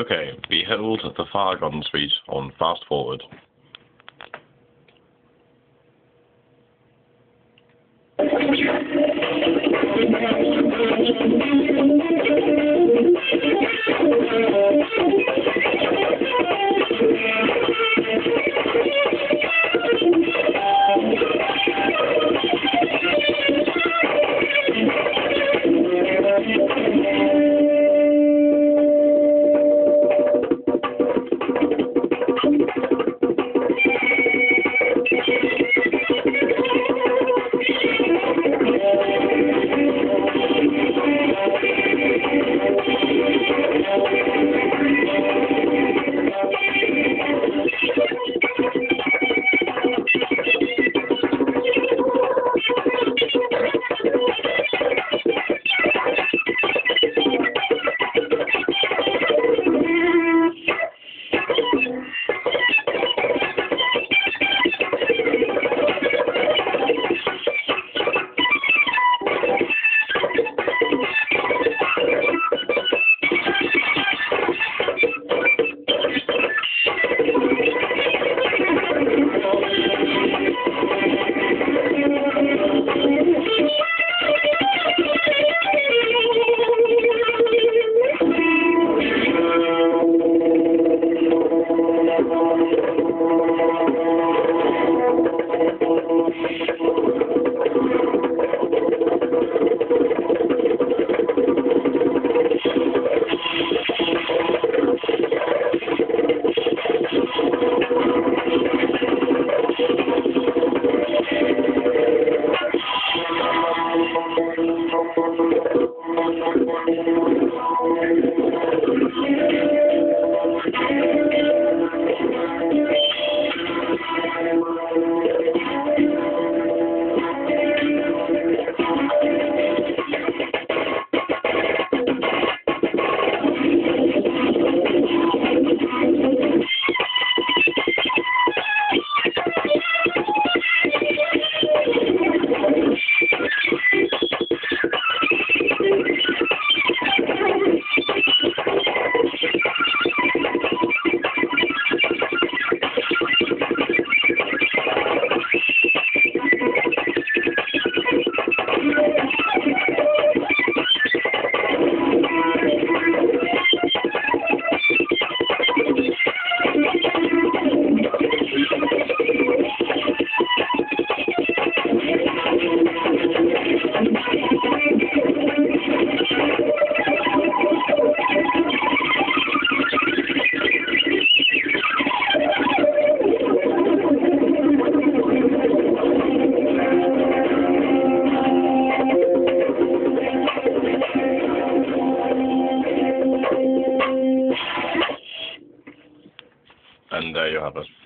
Okay, behold the Fargon suite on Fast Forward. Thank you. Have it.